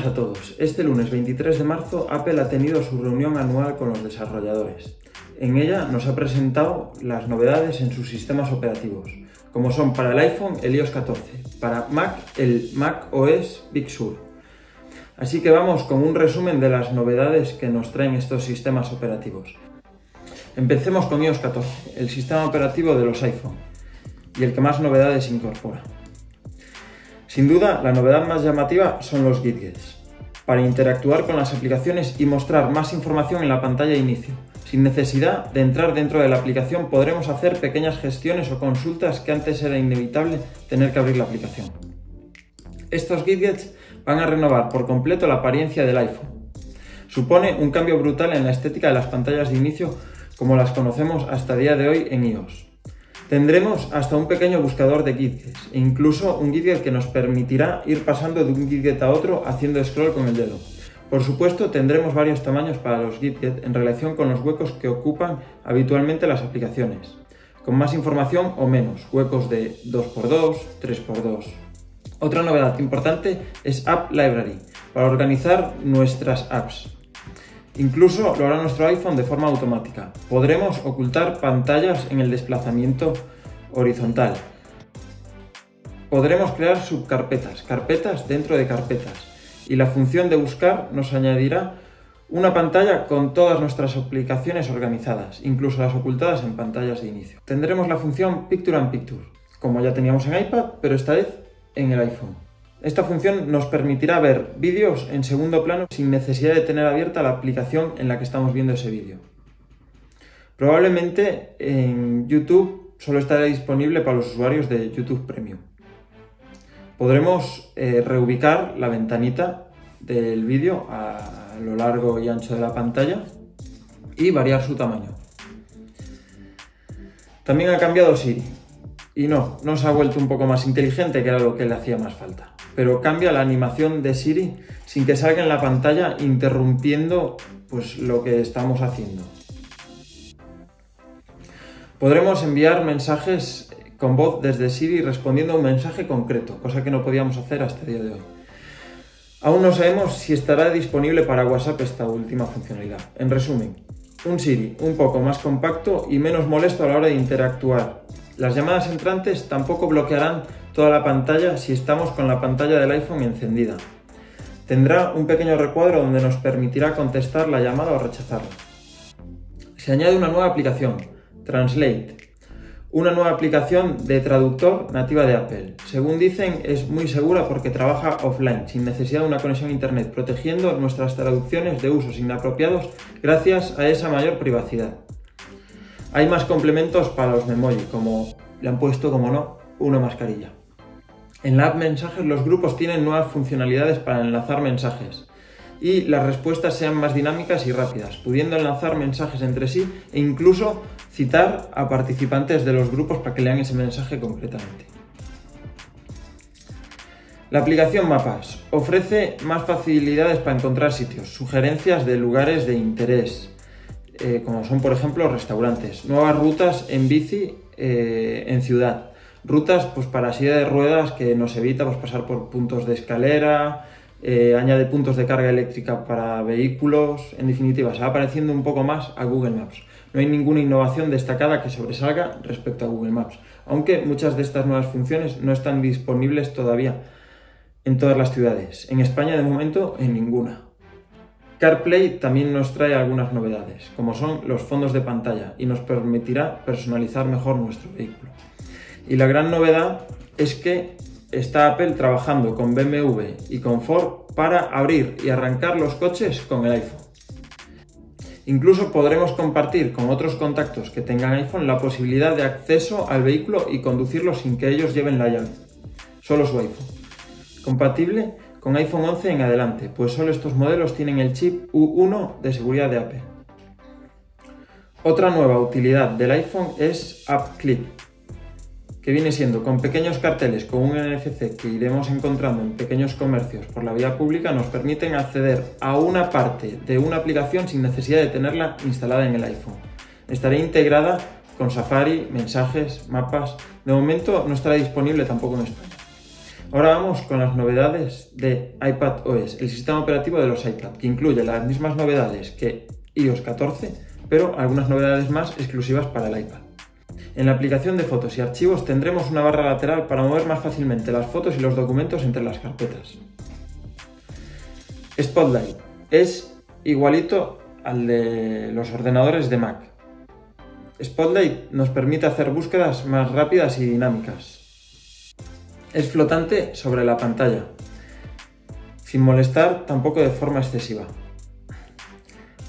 Buenas a todos. Este lunes 23 de marzo Apple ha tenido su reunión anual con los desarrolladores. En ella nos ha presentado las novedades en sus sistemas operativos, como son para el iPhone el iOS 14, para Mac el Mac OS Big Sur. Así que vamos con un resumen de las novedades que nos traen estos sistemas operativos. Empecemos con iOS 14, el sistema operativo de los iPhone y el que más novedades incorpora. Sin duda, la novedad más llamativa son los widgets, para interactuar con las aplicaciones y mostrar más información en la pantalla de inicio. Sin necesidad de entrar dentro de la aplicación podremos hacer pequeñas gestiones o consultas que antes era inevitable tener que abrir la aplicación. Estos widgets van a renovar por completo la apariencia del iPhone. Supone un cambio brutal en la estética de las pantallas de inicio como las conocemos hasta el día de hoy en iOS. Tendremos hasta un pequeño buscador de widgets e incluso un widget que nos permitirá ir pasando de un widget a otro haciendo scroll con el dedo. Por supuesto, tendremos varios tamaños para los widgets en relación con los huecos que ocupan habitualmente las aplicaciones, con más información o menos, huecos de 2x2, 3x2. Otra novedad importante es App Library, para organizar nuestras apps. Incluso lo hará nuestro iPhone de forma automática. Podremos ocultar pantallas en el desplazamiento horizontal. Podremos crear subcarpetas, carpetas dentro de carpetas. Y la función de buscar nos añadirá una pantalla con todas nuestras aplicaciones organizadas, incluso las ocultadas en pantallas de inicio. Tendremos la función Picture and Picture, como ya teníamos en iPad, pero esta vez en el iPhone. Esta función nos permitirá ver vídeos en segundo plano sin necesidad de tener abierta la aplicación en la que estamos viendo ese vídeo. Probablemente en YouTube solo estará disponible para los usuarios de YouTube Premium. Podremos eh, reubicar la ventanita del vídeo a lo largo y ancho de la pantalla y variar su tamaño. También ha cambiado Siri. Y no, no se ha vuelto un poco más inteligente, que era lo que le hacía más falta pero cambia la animación de Siri sin que salga en la pantalla interrumpiendo pues, lo que estamos haciendo. Podremos enviar mensajes con voz desde Siri respondiendo a un mensaje concreto, cosa que no podíamos hacer hasta el día de hoy. Aún no sabemos si estará disponible para WhatsApp esta última funcionalidad. En resumen, un Siri un poco más compacto y menos molesto a la hora de interactuar. Las llamadas entrantes tampoco bloquearán toda la pantalla si estamos con la pantalla del iPhone encendida. Tendrá un pequeño recuadro donde nos permitirá contestar la llamada o rechazarla. Se añade una nueva aplicación, Translate, una nueva aplicación de traductor nativa de Apple. Según dicen, es muy segura porque trabaja offline, sin necesidad de una conexión a Internet, protegiendo nuestras traducciones de usos inapropiados gracias a esa mayor privacidad. Hay más complementos para los Memoji, como le han puesto, como no, una mascarilla. En la app Mensajes los grupos tienen nuevas funcionalidades para enlazar mensajes y las respuestas sean más dinámicas y rápidas, pudiendo enlazar mensajes entre sí e incluso citar a participantes de los grupos para que lean ese mensaje concretamente. La aplicación Mapas ofrece más facilidades para encontrar sitios, sugerencias de lugares de interés, eh, como son por ejemplo restaurantes, nuevas rutas en bici eh, en ciudad, Rutas pues para silla de ruedas que nos evita pues, pasar por puntos de escalera, eh, añade puntos de carga eléctrica para vehículos, en definitiva, se va pareciendo un poco más a Google Maps. No hay ninguna innovación destacada que sobresalga respecto a Google Maps, aunque muchas de estas nuevas funciones no están disponibles todavía en todas las ciudades. En España, de momento, en ninguna. CarPlay también nos trae algunas novedades, como son los fondos de pantalla, y nos permitirá personalizar mejor nuestro vehículo. Y la gran novedad es que está Apple trabajando con BMW y con Ford para abrir y arrancar los coches con el iPhone. Incluso podremos compartir con otros contactos que tengan iPhone la posibilidad de acceso al vehículo y conducirlo sin que ellos lleven la llave, solo su iPhone. Compatible con iPhone 11 en adelante, pues solo estos modelos tienen el chip U1 de seguridad de Apple. Otra nueva utilidad del iPhone es App Clip, que viene siendo con pequeños carteles con un NFC que iremos encontrando en pequeños comercios por la vía pública, nos permiten acceder a una parte de una aplicación sin necesidad de tenerla instalada en el iPhone. Estará integrada con Safari, mensajes, mapas. De momento no estará disponible tampoco en España. Ahora vamos con las novedades de iPad OS, el sistema operativo de los iPad, que incluye las mismas novedades que iOS 14, pero algunas novedades más exclusivas para el iPad. En la aplicación de fotos y archivos tendremos una barra lateral para mover más fácilmente las fotos y los documentos entre las carpetas. Spotlight es igualito al de los ordenadores de Mac. Spotlight nos permite hacer búsquedas más rápidas y dinámicas. Es flotante sobre la pantalla, sin molestar tampoco de forma excesiva.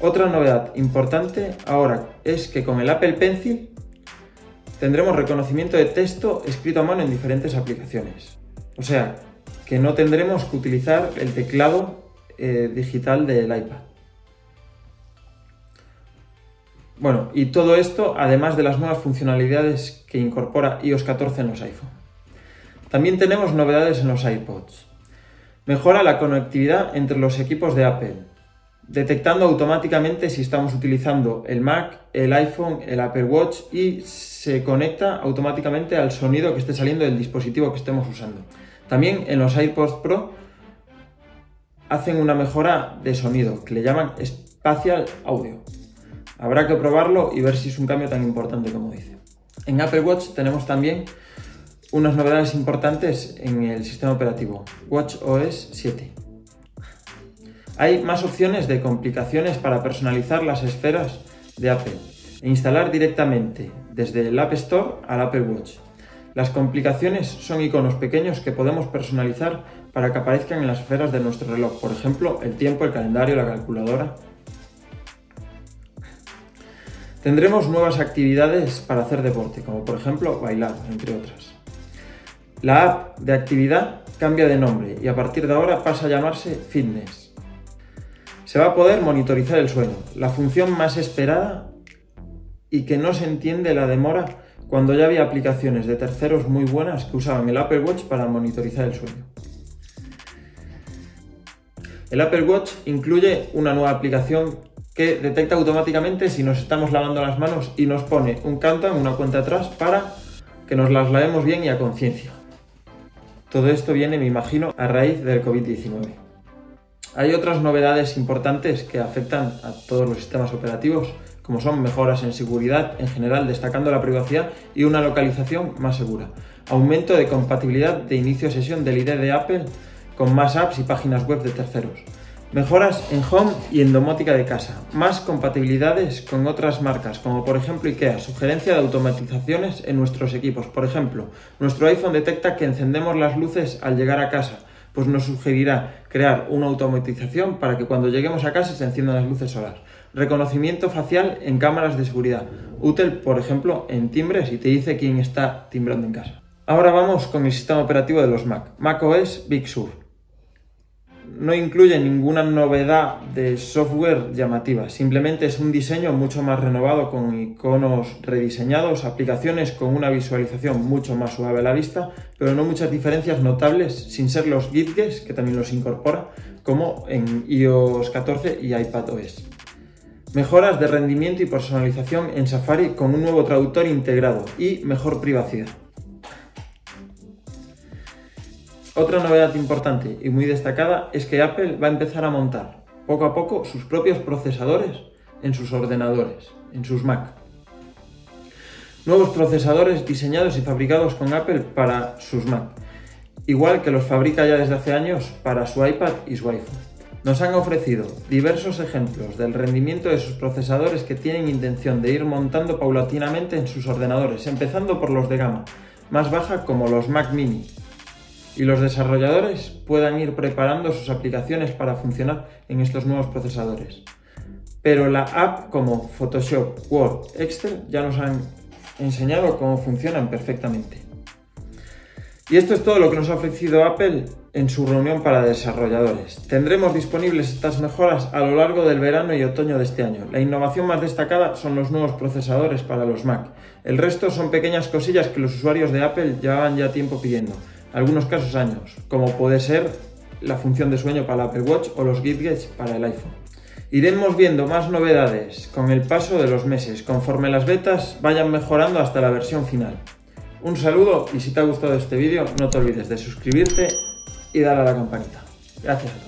Otra novedad importante ahora es que con el Apple Pencil tendremos reconocimiento de texto escrito a mano en diferentes aplicaciones. O sea, que no tendremos que utilizar el teclado eh, digital del iPad. Bueno, y todo esto además de las nuevas funcionalidades que incorpora iOS 14 en los iPhone. También tenemos novedades en los iPods. Mejora la conectividad entre los equipos de Apple, detectando automáticamente si estamos utilizando el Mac, el iPhone, el Apple Watch y se conecta automáticamente al sonido que esté saliendo del dispositivo que estemos usando. También en los iPods Pro hacen una mejora de sonido que le llaman Spatial Audio. Habrá que probarlo y ver si es un cambio tan importante como dice. En Apple Watch tenemos también unas novedades importantes en el sistema operativo, Watch OS 7. Hay más opciones de complicaciones para personalizar las esferas de Apple e instalar directamente desde el App Store al Apple Watch. Las complicaciones son iconos pequeños que podemos personalizar para que aparezcan en las esferas de nuestro reloj, por ejemplo, el tiempo, el calendario, la calculadora. Tendremos nuevas actividades para hacer deporte, como por ejemplo bailar, entre otras. La app de actividad cambia de nombre y a partir de ahora pasa a llamarse Fitness se va a poder monitorizar el sueño, la función más esperada y que no se entiende la demora cuando ya había aplicaciones de terceros muy buenas que usaban el Apple Watch para monitorizar el sueño. El Apple Watch incluye una nueva aplicación que detecta automáticamente si nos estamos lavando las manos y nos pone un countdown, una cuenta atrás, para que nos las lavemos bien y a conciencia. Todo esto viene, me imagino, a raíz del COVID-19. Hay otras novedades importantes que afectan a todos los sistemas operativos, como son mejoras en seguridad en general, destacando la privacidad y una localización más segura. Aumento de compatibilidad de inicio de sesión del ID de Apple con más apps y páginas web de terceros. Mejoras en Home y en domótica de casa. Más compatibilidades con otras marcas, como por ejemplo IKEA. Sugerencia de automatizaciones en nuestros equipos. Por ejemplo, nuestro iPhone detecta que encendemos las luces al llegar a casa pues nos sugerirá crear una automatización para que cuando lleguemos a casa se enciendan las luces solas. Reconocimiento facial en cámaras de seguridad, útil por ejemplo en timbres y te dice quién está timbrando en casa. Ahora vamos con el sistema operativo de los Mac, macOS Big Sur no incluye ninguna novedad de software llamativa, simplemente es un diseño mucho más renovado con iconos rediseñados, aplicaciones con una visualización mucho más suave a la vista, pero no muchas diferencias notables sin ser los Gitges, que también los incorpora, como en iOS 14 y iPadOS. Mejoras de rendimiento y personalización en Safari con un nuevo traductor integrado y mejor privacidad. Otra novedad importante y muy destacada es que Apple va a empezar a montar poco a poco sus propios procesadores en sus ordenadores, en sus Mac. Nuevos procesadores diseñados y fabricados con Apple para sus Mac, igual que los fabrica ya desde hace años para su iPad y su iPhone. Nos han ofrecido diversos ejemplos del rendimiento de sus procesadores que tienen intención de ir montando paulatinamente en sus ordenadores, empezando por los de gama más baja como los Mac mini, y los desarrolladores puedan ir preparando sus aplicaciones para funcionar en estos nuevos procesadores. Pero la app como Photoshop, Word, Excel ya nos han enseñado cómo funcionan perfectamente. Y esto es todo lo que nos ha ofrecido Apple en su reunión para desarrolladores. Tendremos disponibles estas mejoras a lo largo del verano y otoño de este año. La innovación más destacada son los nuevos procesadores para los Mac. El resto son pequeñas cosillas que los usuarios de Apple llevaban ya tiempo pidiendo algunos casos años, como puede ser la función de sueño para el Apple Watch o los Gauge para el iPhone. Iremos viendo más novedades con el paso de los meses, conforme las betas vayan mejorando hasta la versión final. Un saludo y si te ha gustado este vídeo no te olvides de suscribirte y darle a la campanita. Gracias a todos.